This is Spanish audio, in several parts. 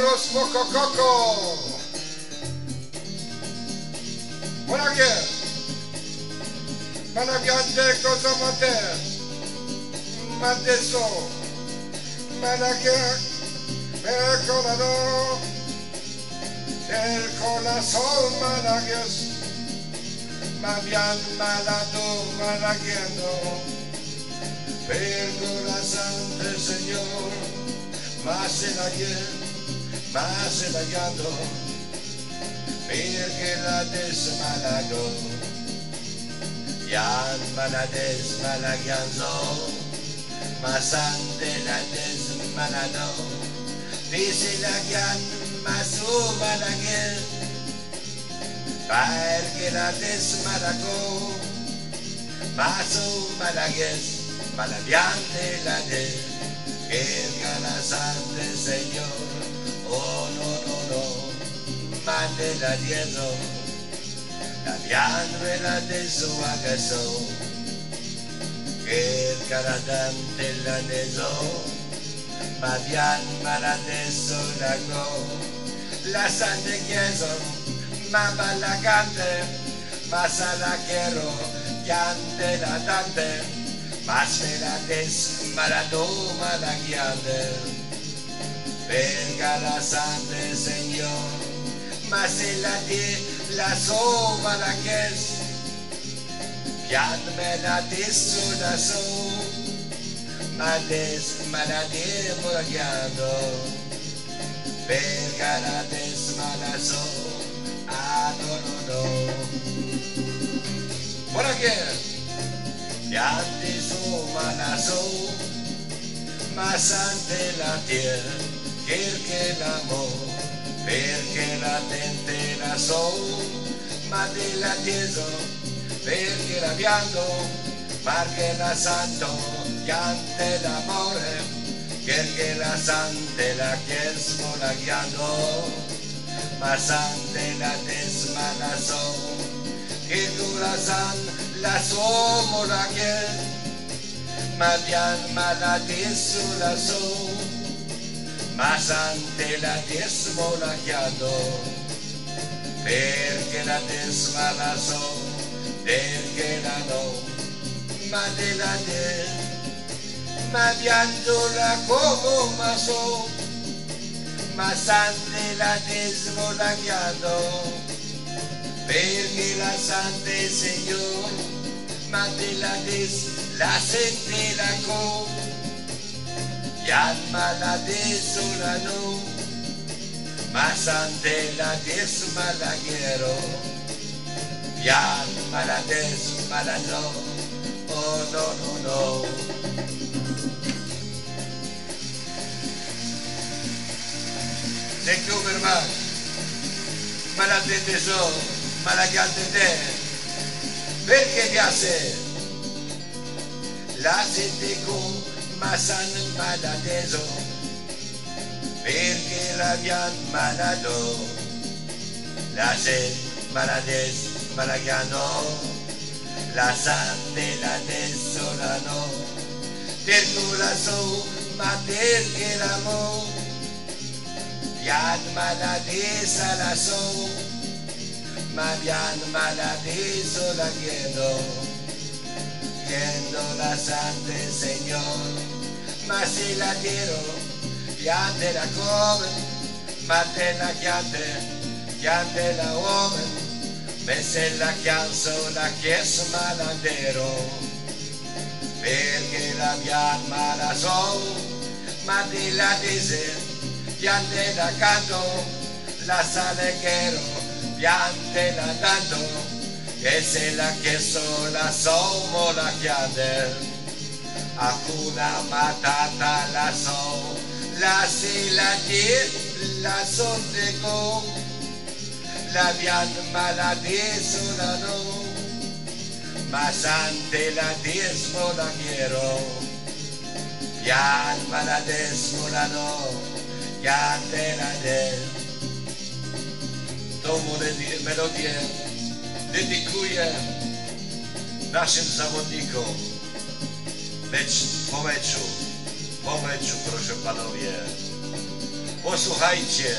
Mokokoko. Monagie. Managiante Kosamate. Mateso. Managie. Mercolado. El corazón Managies. Mabian malado malaguiando. El corazón del Señor. Más el ayer, el hallado. que la desmalado. Yan la desmalaguiando. Más ante la desmalado. Dice la yan más malaguer. Perché la desmalagó. Más malagues. Malaviante la des que ganas del Señor. No, mande la diezmo, la de su agaso, que el caradante la nezo, Madian mala de su lago, la sante queso, mama la cante, más a la quiero, ante la tante, más me la desmaradoma la guiande. Venga la la die la soma la que es. Pian me la desu la so, ma des ma la la guiando. Venga la desmala so, ah no no no. Por aquí. Piante su manazo, más ante la tierra que el que la amor, perché la tente la so, ma la tieso, perché la pianto, perché la santo, ante l'amore, perché la sante la chiesmo la guiando, ma sante la desma la so, che tu la san la somos la que Madian maladisu la so Más ante la chiado Perché la desma la la no. Ma de la de la como maso Más ante la desmo la chiado la sante Señor. Des la sente la co Yan malades no. Más ante la des malaguero Yan malades malano Oh no no no. Thank you very much. Malatete so, malagante perché piace la sente con masan maladeso perché l'abbiamo malato la sed malades malagiano la sante la desolano per la so ma perché l'amo Yad maladesa la so Mabian maladizo la quiero, viendo la sante Señor, mas si la quiero, ya te la comen, mate la chiate, ya te la omen, se la chianzo la chiesa malandero, perché la bian mala son, ma di la dice, ya te la canto, la sale quiero, piante la tanto che se la che sola somos la chiade Hakuna matata la so la si la di la son de go la vian maladies la no mas ante la diezmo la quiero. Pian maladesmo la no ya te la des tomu melodię dedykuję naszym zawodnikom. Lecz po meczu, po meczu proszę panowie, posłuchajcie.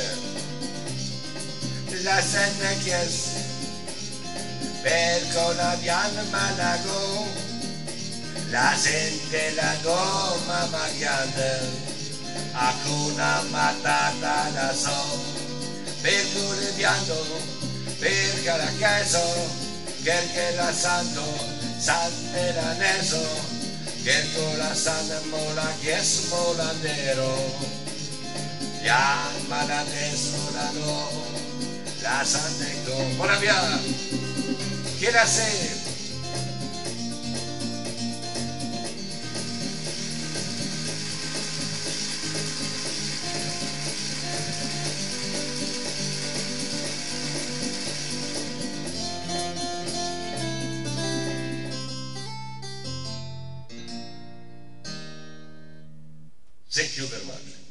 Lasenek jest percolabian malago, la gente la goma maguiana, a cuna matata la son, percolabiano piando per caracaso che la santo sante la neso che la santa mola che es molandero Llama la no la santa Buena viada. ¿Quiere hacer? Thank you very much.